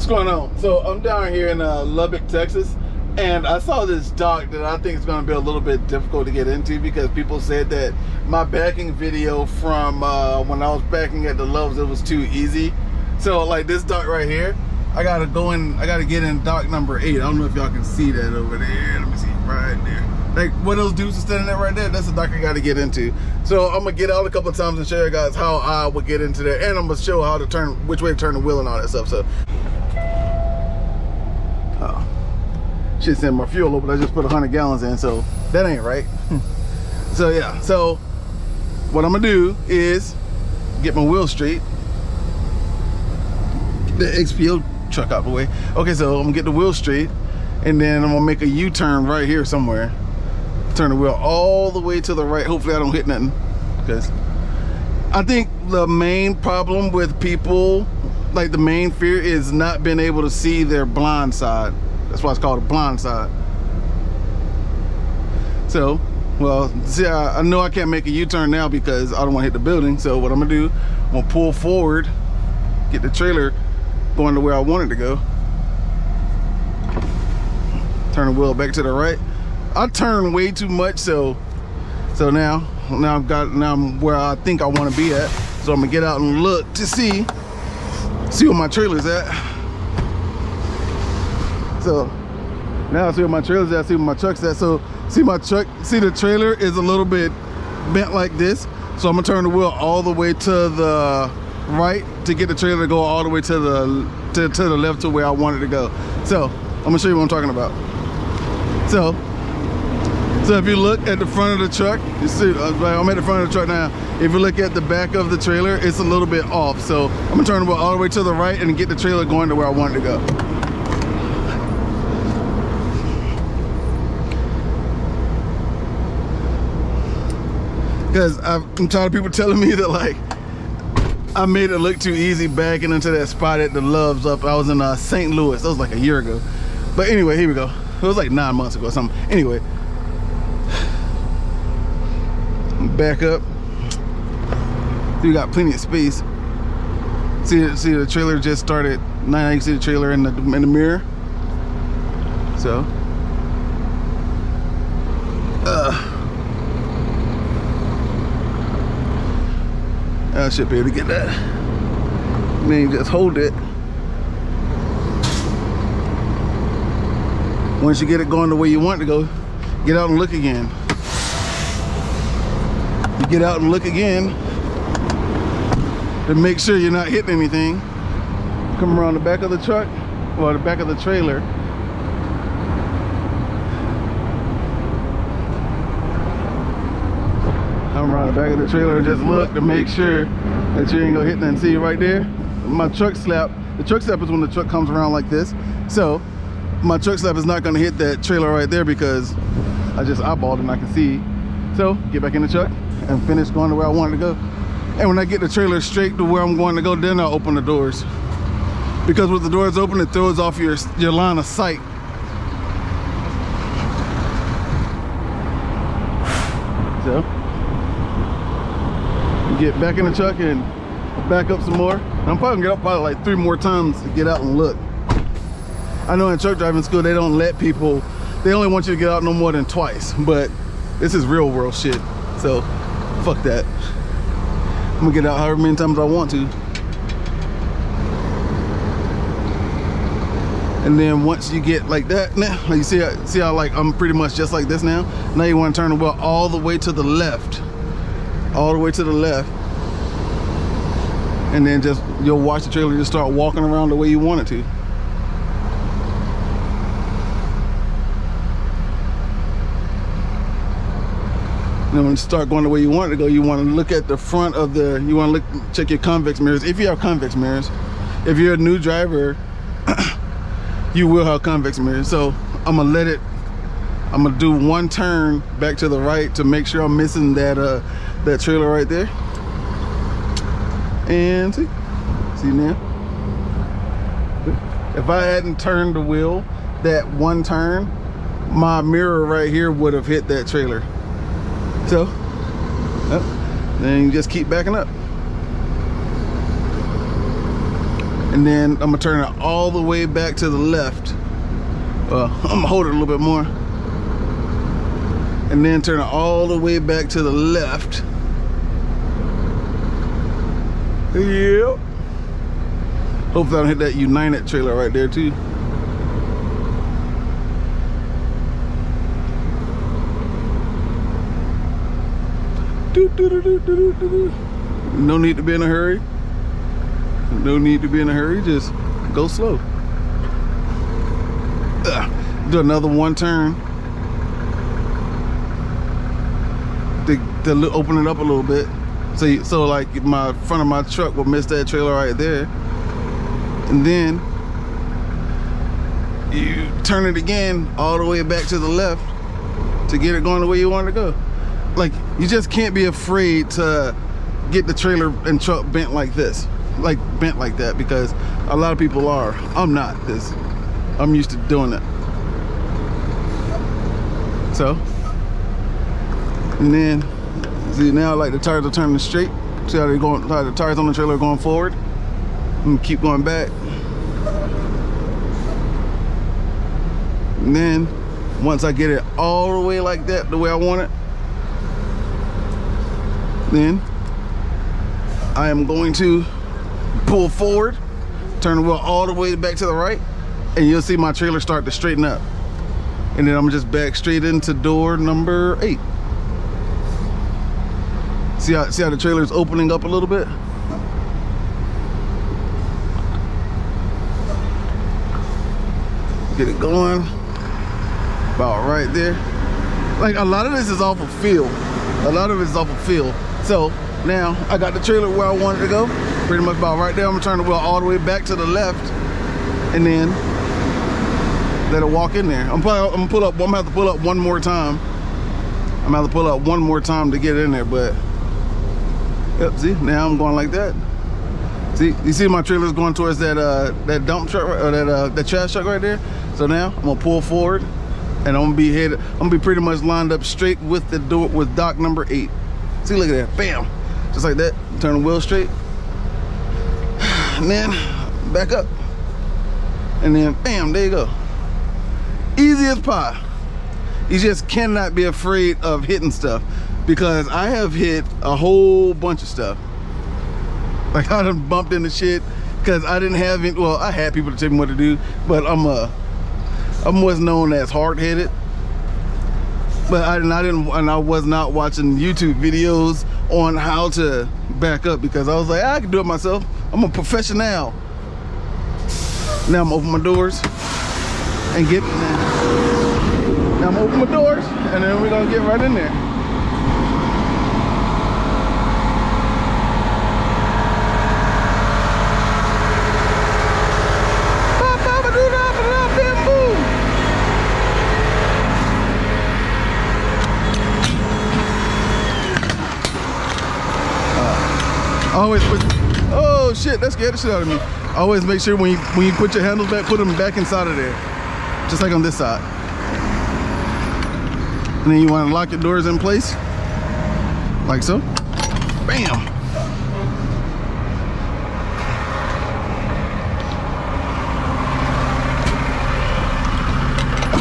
What's going on? So I'm down here in uh, Lubbock, Texas, and I saw this dock that I think is going to be a little bit difficult to get into because people said that my backing video from uh, when I was backing at the Loves, it was too easy. So like this dock right here, I gotta go in, I gotta get in dock number eight. I don't know if y'all can see that over there. Let me see, right there. Like where those dudes are standing at right there, that's the dock I gotta get into. So I'm gonna get out a couple times and show you guys how I would get into there. And I'm gonna show how to turn, which way to turn the wheel and all that stuff. So, shit sent my fuel but I just put 100 gallons in, so that ain't right. so yeah, so what I'm gonna do is get my wheel straight. The XPO truck out the way. Okay, so I'm gonna get the wheel straight and then I'm gonna make a U-turn right here somewhere. Turn the wheel all the way to the right. Hopefully I don't hit nothing because I think the main problem with people, like the main fear is not being able to see their blind side. That's why it's called a blind side. So, well, see, I, I know I can't make a U-turn now because I don't want to hit the building. So what I'm gonna do, I'm gonna pull forward, get the trailer going to where I wanted to go. Turn the wheel back to the right. I turn way too much, so so now now I've got now I'm where I think I want to be at. So I'm gonna get out and look to see see where my trailer's at. So now I see where my trailer's at, see where my truck's at. So see my truck, see the trailer is a little bit bent like this. So I'm gonna turn the wheel all the way to the right to get the trailer to go all the way to the to, to the left to where I wanted to go. So I'm gonna show you what I'm talking about. So so if you look at the front of the truck, you see uh, I'm at the front of the truck now. If you look at the back of the trailer, it's a little bit off. So I'm gonna turn the wheel all the way to the right and get the trailer going to where I wanted to go. Because I'm tired of people telling me that like I made it look too easy backing into that spot at the Loves up. I was in uh, St. Louis. That was like a year ago. But anyway, here we go. It was like nine months ago or something. Anyway, back up. You got plenty of space. See, see the trailer just started. Now you can see the trailer in the in the mirror. So, uh, I should be able to get that. then you just hold it. Once you get it going the way you want it to go, get out and look again. You get out and look again to make sure you're not hitting anything. Come around the back of the truck, or the back of the trailer. Come around the back of the trailer and just look to make sure that you ain't gonna hit nothing. See right there? My truck slap, the truck slap is when the truck comes around like this. So my truck slap is not gonna hit that trailer right there because I just eyeballed and I can see. So get back in the truck and finish going to where I wanted to go. And when I get the trailer straight to where I'm going to go, then I'll open the doors. Because with the doors open, it throws off your, your line of sight. So, get back in the truck and back up some more. I'm probably gonna get up probably like three more times to get out and look. I know in truck driving school, they don't let people, they only want you to get out no more than twice, but this is real world shit. So fuck that. I'm gonna get out however many times I want to. And then once you get like that now, you see, see how like I'm pretty much just like this now. Now you wanna turn the wheel all the way to the left. All the way to the left. And then just, you'll watch the trailer just start walking around the way you want it to. And then when you start going the way you want it to go, you want to look at the front of the, you want to look, check your convex mirrors. If you have convex mirrors, if you're a new driver, you will have convex mirrors. So I'm gonna let it, I'm gonna do one turn back to the right to make sure I'm missing that uh, that trailer right there. And see, see now. If I hadn't turned the wheel that one turn, my mirror right here would have hit that trailer. So, then you just keep backing up. and then I'm gonna turn it all the way back to the left. I'm gonna hold it a little bit more. And then turn it all the way back to the left. Yep. Hopefully I don't hit that United trailer right there too. No need to be in a hurry. No need to be in a hurry. Just go slow. Ugh. Do another one turn. To, to open it up a little bit. So, so like my front of my truck will miss that trailer right there. And then you turn it again all the way back to the left to get it going the way you want it to go. Like you just can't be afraid to get the trailer and truck bent like this like bent like that because a lot of people are i'm not because i'm used to doing it so and then see now like the tires are turning straight see how they're going how the tires on the trailer are going forward and keep going back and then once i get it all the way like that the way i want it then I am going to pull forward, turn the wheel all the way back to the right, and you'll see my trailer start to straighten up. And then I'm just back straight into door number eight. See how, see how the trailer is opening up a little bit? Get it going. About right there. Like a lot of this is off of feel. A lot of it is off of feel. So now I got the trailer where I wanted to go. Pretty much about right there. I'm gonna turn the wheel all the way back to the left and then let it walk in there. I'm probably I'm gonna pull up, I'm gonna have to pull up one more time. I'm gonna have to pull up one more time to get in there, but yep, see, now I'm going like that. See, you see my trailer's going towards that uh that dump truck or that uh that trash truck right there. So now I'm gonna pull forward and I'm gonna be headed, I'm gonna be pretty much lined up straight with the door with dock number eight. See, look at that, bam. Just like that, turn the wheel straight. And then back up. And then bam, there you go. Easy as pie. You just cannot be afraid of hitting stuff because I have hit a whole bunch of stuff. Like I done bumped into shit because I didn't have it. Well, I had people to tell me what to do, but I'm uh I'm what's known as hard-headed but I, and I didn't and I was not watching YouTube videos on how to back up because I was like I can do it myself I'm a professional now I'm open my doors and get now I'm open my doors and then we're gonna get right in there always put oh shit that scared the shit out of me. Always make sure when you when you put your handles back put them back inside of there. Just like on this side. And then you want to lock your doors in place? Like so? Bam!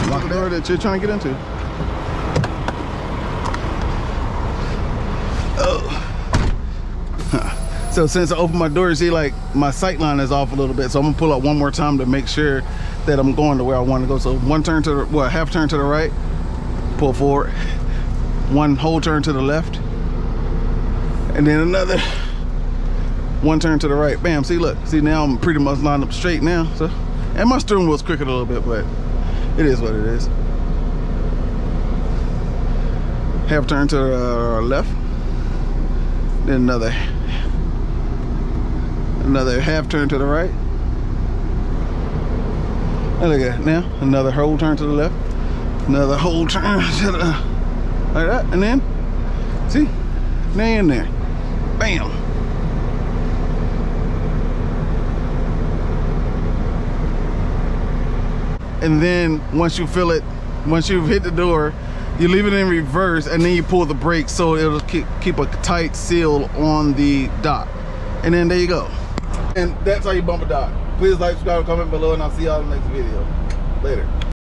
Lock the door that you're trying to get into oh. So since I opened my door, see like my sight line is off a little bit. So I'm gonna pull up one more time to make sure that I'm going to where I want to go. So one turn to the, well, half turn to the right, pull forward, one whole turn to the left, and then another one turn to the right. Bam, see, look, see now I'm pretty much lined up straight now. So, and my steering wheel's crooked a little bit, but it is what it is. Half turn to the uh, left, then another another half turn to the right. And look at it now, another whole turn to the left, another whole turn to the, like that, and then, see, now in there, bam. And then once you feel it, once you've hit the door, you leave it in reverse and then you pull the brake so it'll keep a tight seal on the dock. And then there you go. And that's how you bump a dock. Please like, subscribe, comment below, and I'll see y'all in the next video. Later.